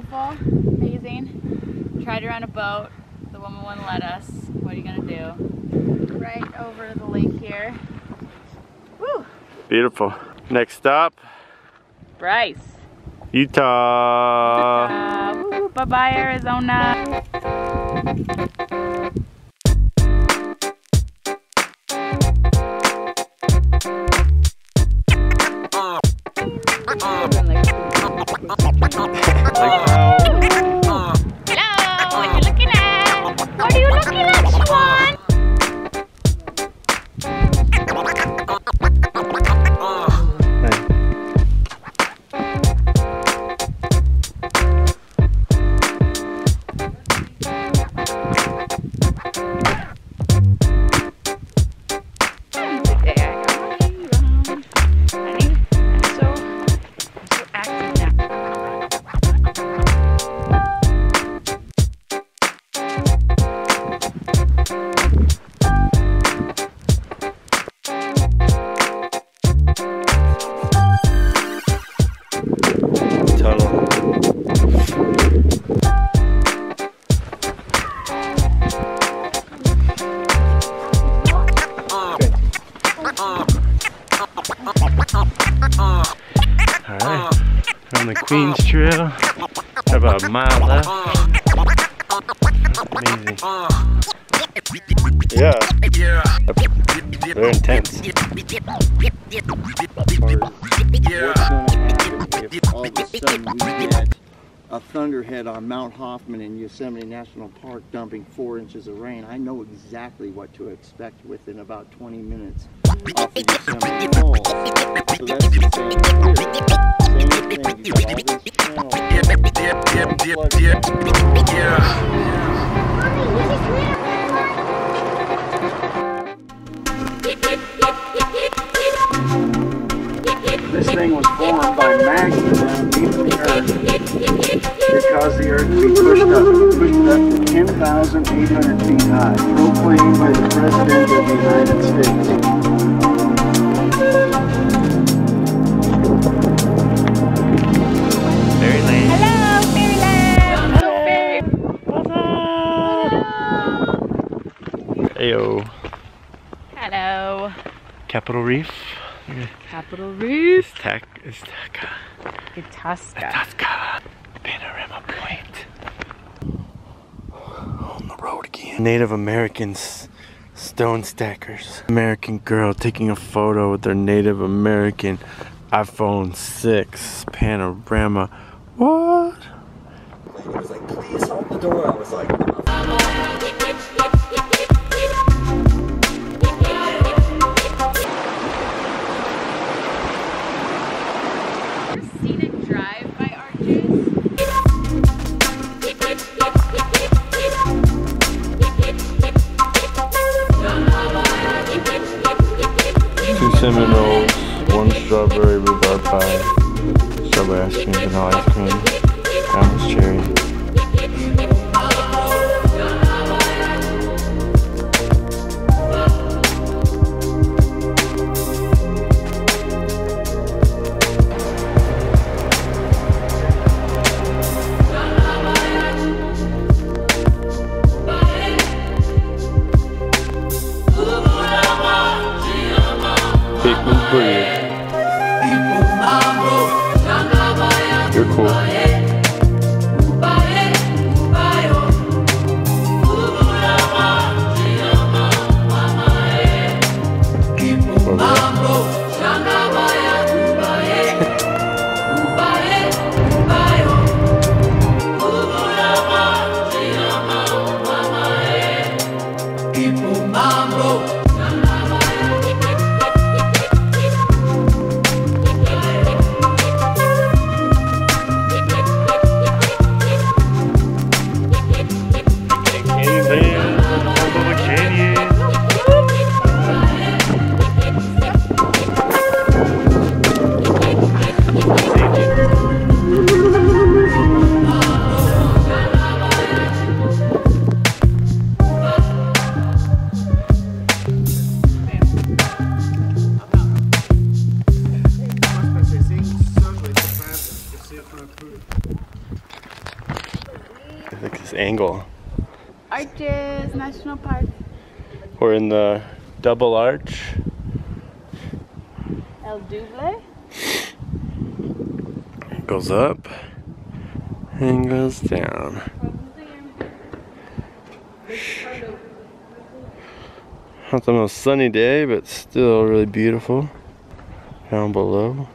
beautiful, amazing. Tried to run a boat. The woman wouldn't let us. What are you gonna do? Right over the lake here. Woo! Beautiful. Next stop, Bryce. Utah. Uh, woo, bye bye, Arizona. Alright, on the Queens Trail. About a mile left. Amazing. Yeah. Very intense. Of a sudden we get a thunderhead on Mount Hoffmann in Yosemite National Park dumping four inches of rain, I know exactly what to expect within about 20 minutes off of Yosemite. So that's the same here. Same thing, you got all this channel flooded. This the earth to be pushed up, pushed up to 10,800 feet high, proclaimed by the President of the United States. Hello, Fairyland! Ayo. Hello. Capitol Reef. Capitol Reef. Tac is Taca. Itasca. Tasca. Panorama Point. On the road again. Native Americans, stone stackers. American girl taking a photo with their Native American iPhone 6 panorama. What? He was like, please hold the door. I was like, oh, strawberry rhubarb pie, strawberry ice cream, vanilla ice cream, Thomas cherry. Cool. Angle. Arches National Park. We're in the double arch. El Double. Goes up and goes down. Not the most sunny day, but still really beautiful. Down below.